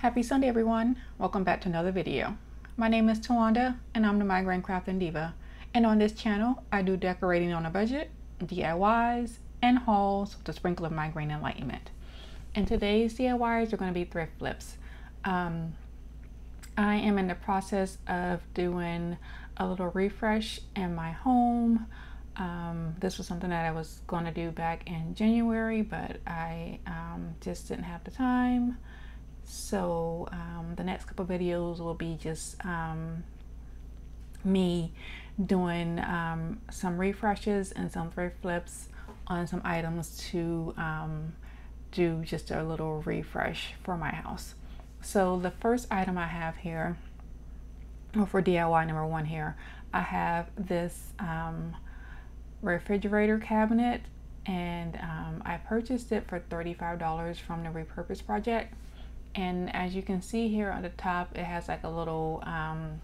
Happy Sunday everyone. Welcome back to another video. My name is Tawanda and I'm the Migraine Crafting Diva. And on this channel, I do decorating on a budget, DIYs, and hauls with a sprinkle of migraine enlightenment. And today's DIYs are going to be thrift flips. Um, I am in the process of doing a little refresh in my home. Um, this was something that I was going to do back in January, but I um, just didn't have the time. So um, the next couple videos will be just um, me doing um, some refreshes and some thrift flips on some items to um, do just a little refresh for my house. So the first item I have here, or for DIY number one here, I have this um, refrigerator cabinet and um, I purchased it for $35 from the Repurpose Project. And as you can see here on the top, it has like a little um,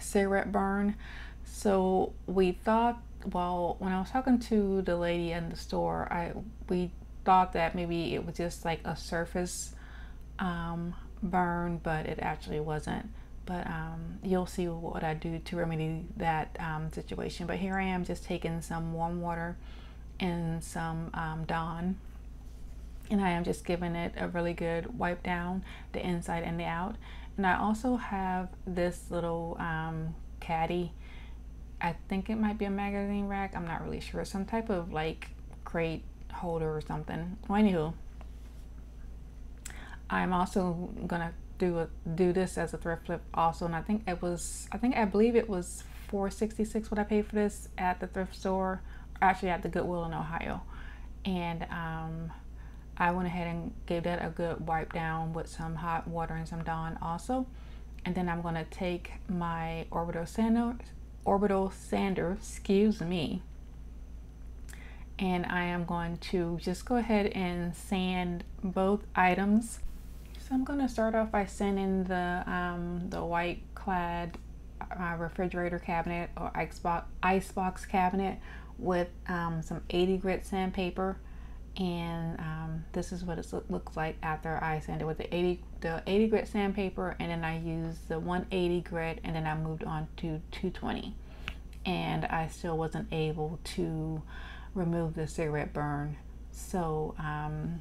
cigarette burn. So we thought, well, when I was talking to the lady in the store, I we thought that maybe it was just like a surface um, burn, but it actually wasn't. But um, you'll see what I do to remedy that um, situation. But here I am just taking some warm water and some um, Dawn and I am just giving it a really good wipe down the inside and the out. And I also have this little um, caddy. I think it might be a magazine rack. I'm not really sure. Some type of like crate holder or something. Well anywho I'm also gonna do a, do this as a thrift flip also. And I think it was I think I believe it was 466 what I paid for this at the thrift store actually at the Goodwill in Ohio. And um, I went ahead and gave that a good wipe down with some hot water and some Dawn also. And then I'm going to take my orbital sander, orbital sander, excuse me, and I am going to just go ahead and sand both items. So I'm going to start off by sanding the um, the white clad uh, refrigerator cabinet or icebox icebox cabinet with um, some 80 grit sandpaper and um, this is what it looks like after I sanded with the 80 the 80 grit sandpaper and then I used the 180 grit and then I moved on to 220 and I still wasn't able to remove the cigarette burn. So um,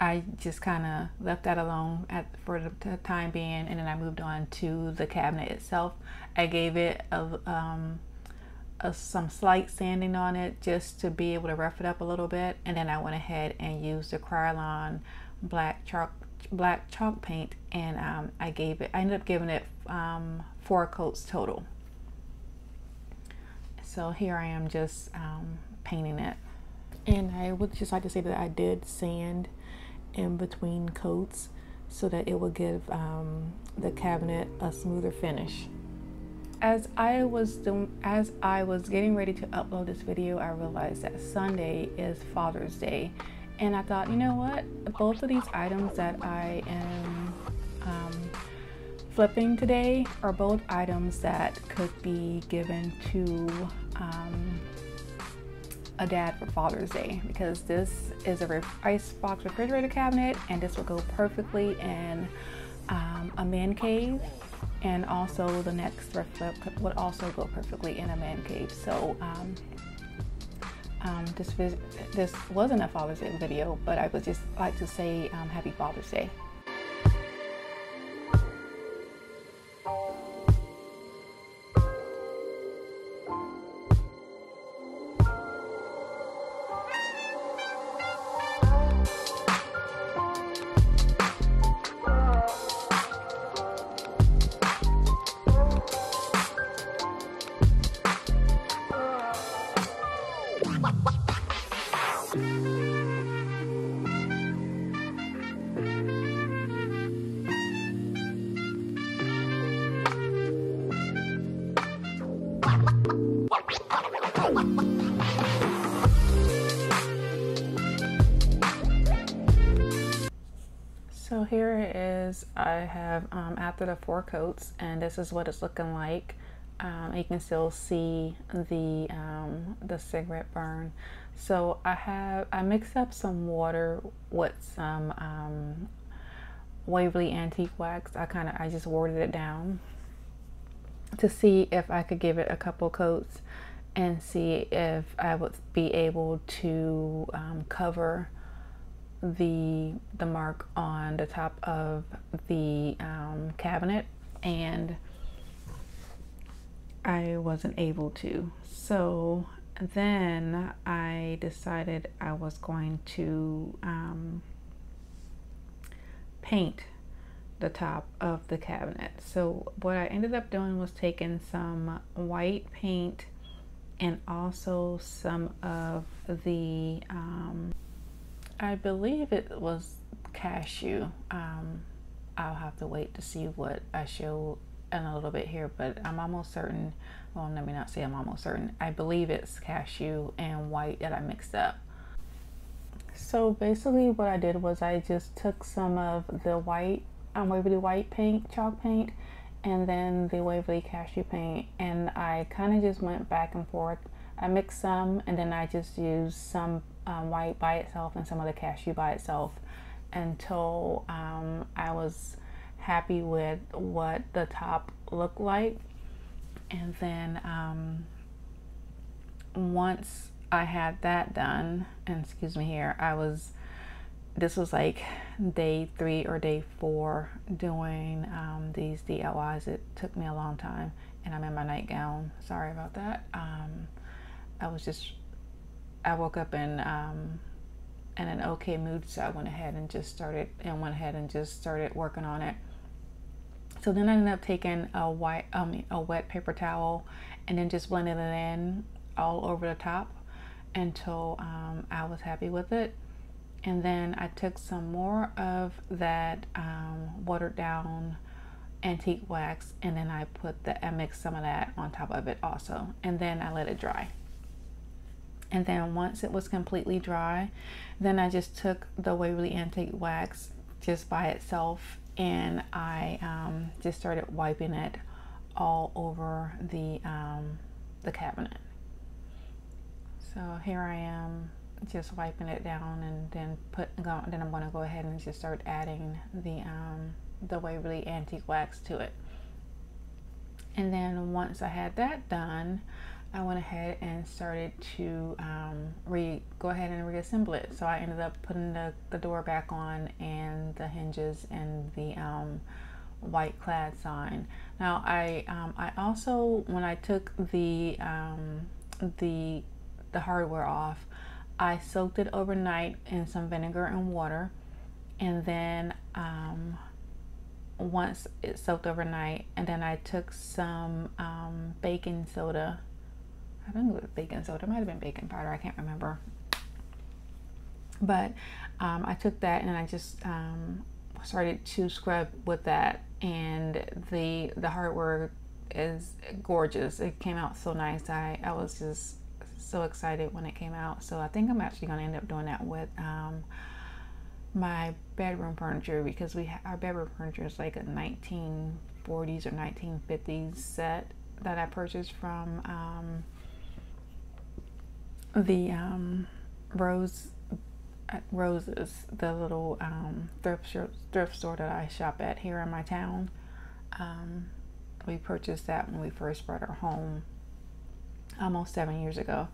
I just kind of left that alone at for the time being and then I moved on to the cabinet itself. I gave it a um, a, some slight sanding on it just to be able to rough it up a little bit. And then I went ahead and used the Krylon black chalk black chalk paint and um, I gave it I ended up giving it um, four coats total. So here I am just um, painting it. And I would just like to say that I did sand in between coats so that it would give um, the cabinet a smoother finish as I was doing, as I was getting ready to upload this video, I realized that Sunday is Father's Day, and I thought, you know what? Both of these items that I am um, flipping today are both items that could be given to um, a dad for Father's Day. Because this is a ice box refrigerator cabinet, and this will go perfectly in um, a man cave and also the next thrift would also go perfectly in a man cave. So um, um, this this wasn't a Father's Day video, but I would just like to say um, Happy Father's Day. I have um, after the four coats, and this is what it's looking like. Um, you can still see the um, the cigarette burn. So I have I mixed up some water with some um, Waverly Antique Wax. I kind of, I just watered it down to see if I could give it a couple coats and see if I would be able to um, cover the the mark on the top of the um, cabinet and I wasn't able to so then I decided I was going to um, paint the top of the cabinet. So what I ended up doing was taking some white paint and also some of the, um, I believe it was cashew. Um, I'll have to wait to see what I show in a little bit here, but I'm almost certain, well, let me not say I'm almost certain. I believe it's cashew and white that I mixed up. So basically what I did was I just took some of the white, um, Waverly white paint, chalk paint, and then the Waverly cashew paint. And I kind of just went back and forth. I mixed some and then I just used some um, white by itself and some of the cashew by itself until um, I was happy with what the top looked like. And then um, once I had that done, and excuse me here, I was, this was like day three or day four doing um, these DIYs. It took me a long time, and I'm in my nightgown. Sorry about that. Um, I was just, I woke up in, um, in an okay mood, so I went ahead and just started, and went ahead and just started working on it. So then I ended up taking a white, a wet paper towel, and then just blending it in all over the top until um, I was happy with it. And then I took some more of that um, watered down antique wax and then I put the, I mixed some of that on top of it also. And then I let it dry. And then once it was completely dry, then I just took the Waverly Antique Wax just by itself and I um, just started wiping it all over the, um, the cabinet. So here I am just wiping it down and then put then I'm going to go ahead and just start adding the um, the Waverly Antique Wax to it. And then once I had that done, I went ahead and started to um, re go ahead and reassemble it. So I ended up putting the, the door back on and the hinges and the um, white clad sign. Now I um, I also when I took the um, the the hardware off, I soaked it overnight in some vinegar and water. And then um, once it soaked overnight, and then I took some um, baking soda. I don't think it was baking soda. It might have been baking powder. I can't remember. But um, I took that and I just um, started to scrub with that. And the the hardware is gorgeous. It came out so nice. I, I was just so excited when it came out. So I think I'm actually going to end up doing that with um, my bedroom furniture because we our bedroom furniture is like a 1940s or 1950s set that I purchased from um, the um, Rose uh, Roses, the little um, thrift thrift store that I shop at here in my town. Um, we purchased that when we first bought our home almost seven years ago.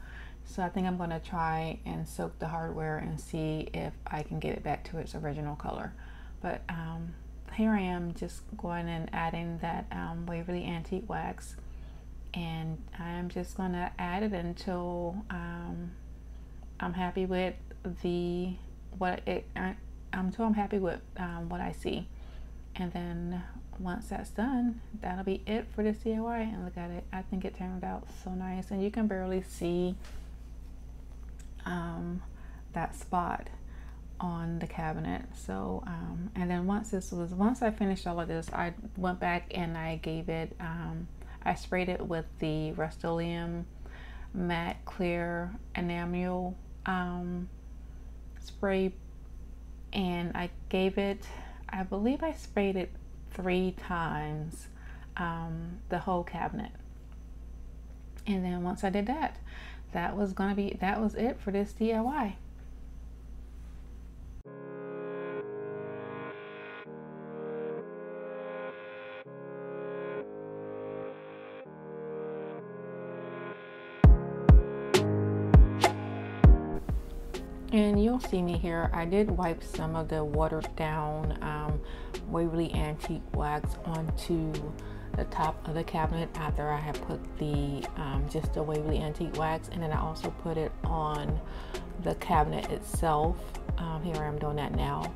So I think I'm going to try and soak the hardware and see if I can get it back to its original color. But um, here I am just going and adding that um, Waverly Antique Wax and I'm just going to add it until um, I'm happy with the what it I, until I'm happy with um, what I see and then once that's done, that'll be it for this DIY. And look at it. I think it turned out so nice. And you can barely see um, that spot on the cabinet. So, um, and then once this was, once I finished all of this, I went back and I gave it, um, I sprayed it with the Rust-Oleum matte clear enamel um, spray and I gave it, I believe I sprayed it three times um, the whole cabinet. And then once I did that, that was gonna be, that was it for this DIY. See me here. I did wipe some of the watered down um, Waverly Antique Wax onto the top of the cabinet after I had put the um, just the Waverly Antique Wax and then I also put it on the cabinet itself. Um, here I am doing that now.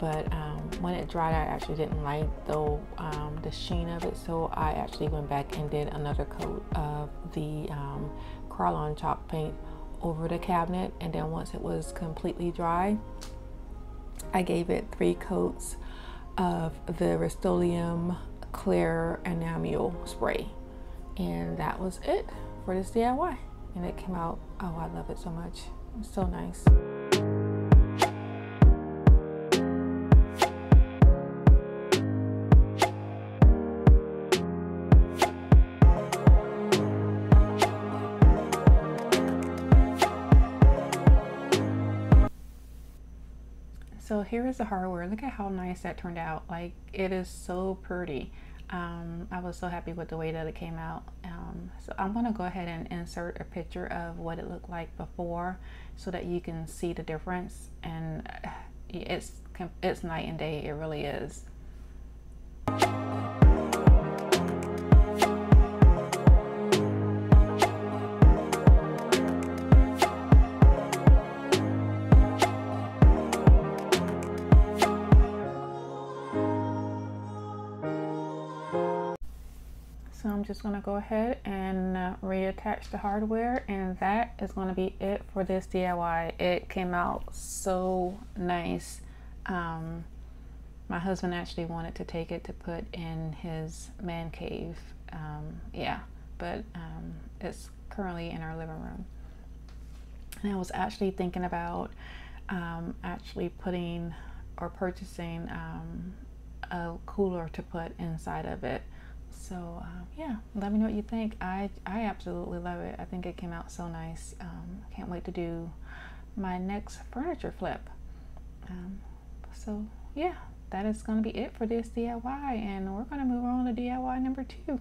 But um, when it dried, I actually didn't like the, um, the sheen of it, so I actually went back and did another coat of the um, Krylon chalk paint over the cabinet. And then once it was completely dry, I gave it three coats of the Rust-Oleum Clear Enamel Spray. And that was it for this DIY. And it came out, oh, I love it so much. It's so nice. So here is the hardware. Look at how nice that turned out. Like it is so pretty. Um, I was so happy with the way that it came out. Um, so I'm going to go ahead and insert a picture of what it looked like before so that you can see the difference. And uh, it's, it's night and day. It really is. Just going to go ahead and uh, reattach the hardware and that is going to be it for this DIY. It came out so nice. Um, my husband actually wanted to take it to put in his man cave. Um, yeah, but um, it's currently in our living room. And I was actually thinking about um, actually putting or purchasing um, a cooler to put inside of it so um, yeah let me know what you think. I i absolutely love it. I think it came out so nice. Um, can't wait to do my next furniture flip. Um, so yeah that is going to be it for this diy and we're going to move on to diy number two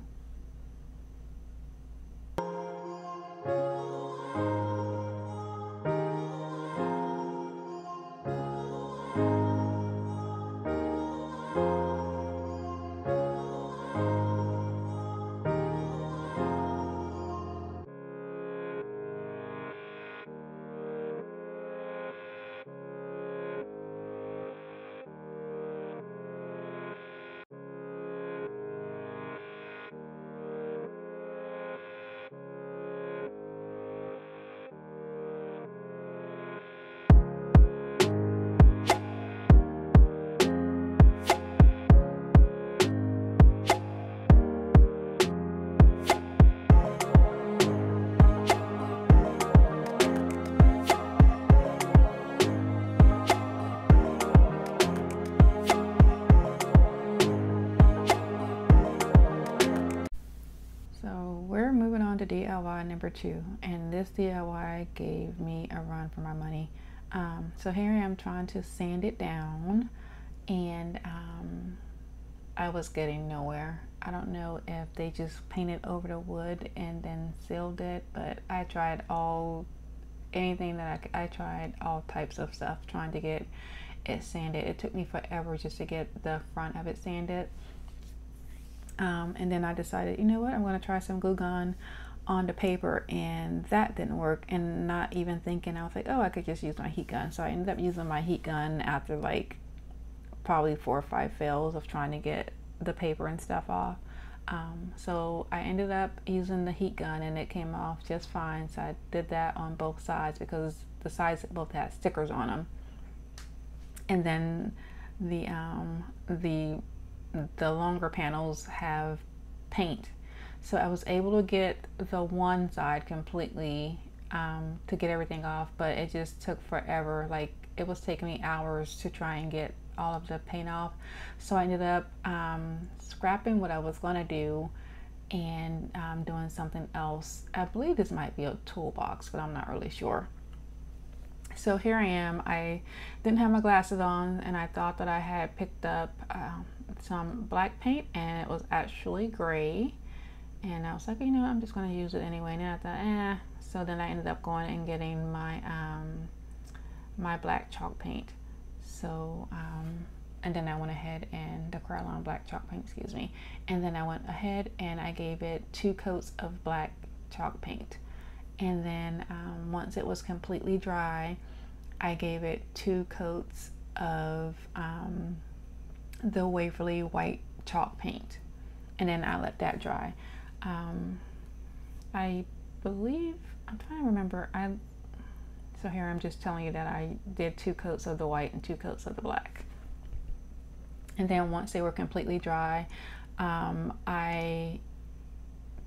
DIY number two, and this DIY gave me a run for my money. Um, so here I am trying to sand it down, and um, I was getting nowhere. I don't know if they just painted over the wood and then sealed it, but I tried all anything that I, I tried all types of stuff trying to get it sanded. It took me forever just to get the front of it sanded. Um, and then I decided, you know what, I'm going to try some glue gun on the paper and that didn't work. And not even thinking I was like oh I could just use my heat gun. So I ended up using my heat gun after like probably four or five fails of trying to get the paper and stuff off. Um, so I ended up using the heat gun and it came off just fine. So I did that on both sides because the sides both had stickers on them and then the um, the the longer panels have paint so I was able to get the one side completely um, to get everything off, but it just took forever. Like it was taking me hours to try and get all of the paint off. So I ended up um, scrapping what I was going to do and um, doing something else. I believe this might be a toolbox, but I'm not really sure. So here I am. I didn't have my glasses on and I thought that I had picked up uh, some black paint and it was actually gray and I was like, you know, I'm just going to use it anyway. And I thought, eh. So then I ended up going and getting my um, my black chalk paint. So, um, and then I went ahead and the Krylon black chalk paint, excuse me. And then I went ahead and I gave it two coats of black chalk paint. And then um, once it was completely dry, I gave it two coats of um, the Waverly white chalk paint. And then I let that dry. Um, I believe, I'm trying to remember, I so here I'm just telling you that I did two coats of the white and two coats of the black. And then once they were completely dry, um, I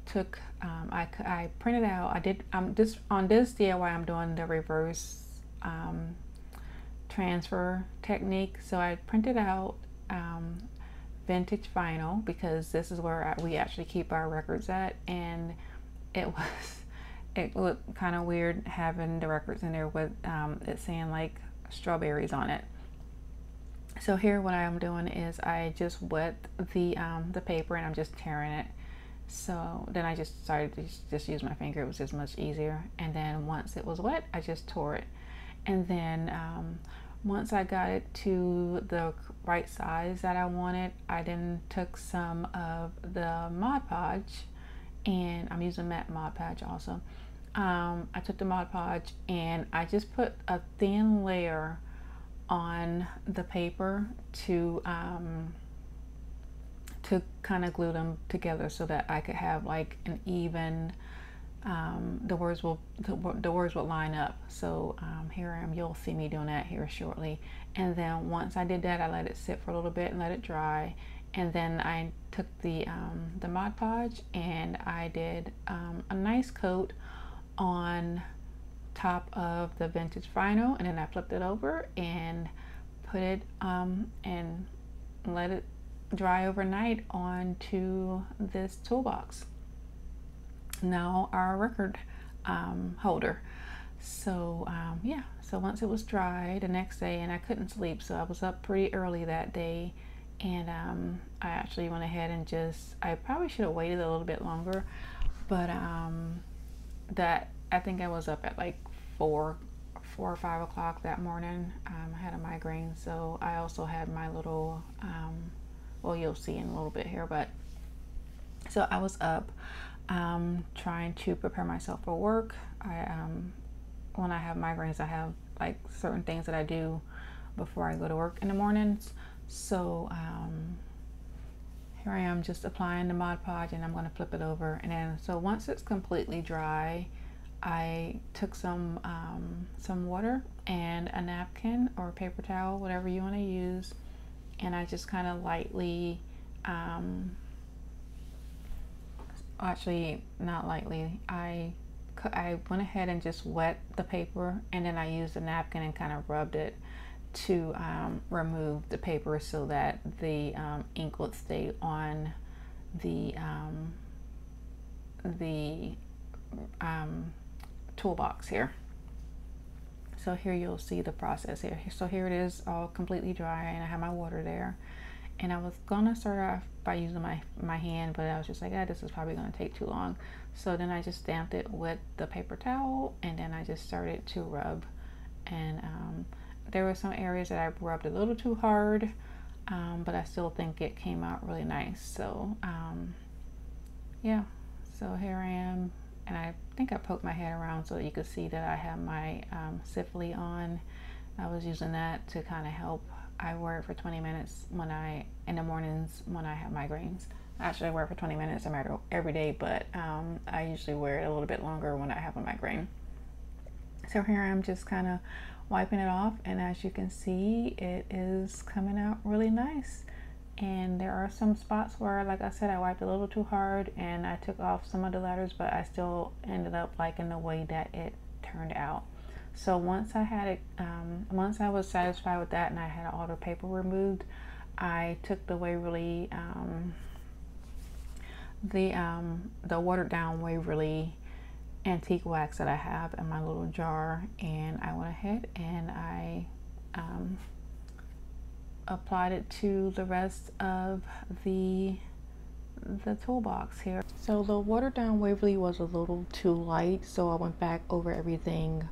took, um, I, I printed out, I did, um, this, on this DIY I'm doing the reverse um, transfer technique. So I printed out um, vintage vinyl because this is where we actually keep our records at. And it was it looked kind of weird having the records in there with um, it saying like strawberries on it. So here what I'm doing is I just wet the um, the paper and I'm just tearing it. So then I just started to just use my finger. It was just much easier. And then once it was wet, I just tore it. And then um, once I got it to the right size that I wanted, I then took some of the Mod Podge and I'm using matte Mod Podge also. Um, I took the Mod Podge and I just put a thin layer on the paper to um, to kind of glue them together so that I could have like an even um, the words will the, the, words will line up. So um, here I am you'll see me doing that here shortly. And then once I did that I let it sit for a little bit and let it dry. And then I took the um, the Mod Podge and I did um, a nice coat on top of the vintage vinyl. And then I flipped it over and put it um, and let it dry overnight onto this toolbox. Now our record um, holder. So um, yeah, so once it was dry the next day and I couldn't sleep so I was up pretty early that day and um, I actually went ahead and just, I probably should have waited a little bit longer but um, that I think I was up at like four, four or five o'clock that morning. Um, I had a migraine, so I also had my little, um, well, you'll see in a little bit here, but so I was up um, trying to prepare myself for work. I, um, when I have migraines, I have like certain things that I do before I go to work in the mornings. So um, here I am just applying the Mod Podge and I'm going to flip it over. And then, so once it's completely dry, I took some um, some water and a napkin or a paper towel, whatever you want to use, and I just kind of lightly, um, actually not lightly, I I went ahead and just wet the paper, and then I used a napkin and kind of rubbed it to um, remove the paper so that the um, ink would stay on the um, the um, toolbox here. So here you'll see the process here. So here it is all completely dry and I have my water there. And I was gonna start off by using my, my hand, but I was just like, ah, this is probably gonna take too long. So then I just stamped it with the paper towel and then I just started to rub. And um, there were some areas that I rubbed a little too hard, um, but I still think it came out really nice. So um, yeah, so here I am and I think I poked my head around so you could see that I have my um, Cefaly on. I was using that to kind of help. I wear it for 20 minutes when I, in the mornings when I have migraines. Actually, I wear it for 20 minutes every day, but um, I usually wear it a little bit longer when I have a migraine. So here I'm just kind of wiping it off, and as you can see, it is coming out really nice and there are some spots where like I said I wiped a little too hard and I took off some of the letters but I still ended up liking the way that it turned out so once I had it um, once I was satisfied with that and I had all the paper removed I took the Waverly um, the um, the watered down Waverly antique wax that I have in my little jar and I went ahead and I um, applied it to the rest of the the toolbox here. So the watered down Waverly was a little too light, so I went back over everything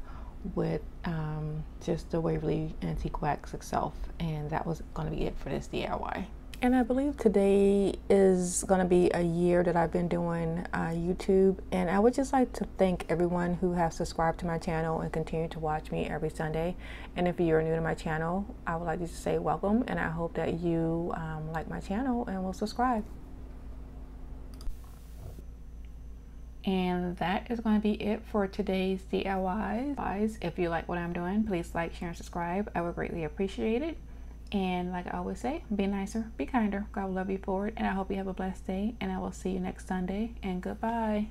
with um, just the Waverly Antique Wax itself. And that was going to be it for this DIY. And I believe today is going to be a year that I've been doing uh, YouTube. And I would just like to thank everyone who has subscribed to my channel and continue to watch me every Sunday. And if you're new to my channel, I would like to say welcome. And I hope that you um, like my channel and will subscribe. And that is going to be it for today's DIYs. If you like what I'm doing, please like, share, and subscribe. I would greatly appreciate it. And like I always say, be nicer, be kinder. God will love you for it. And I hope you have a blessed day. And I will see you next Sunday. And goodbye.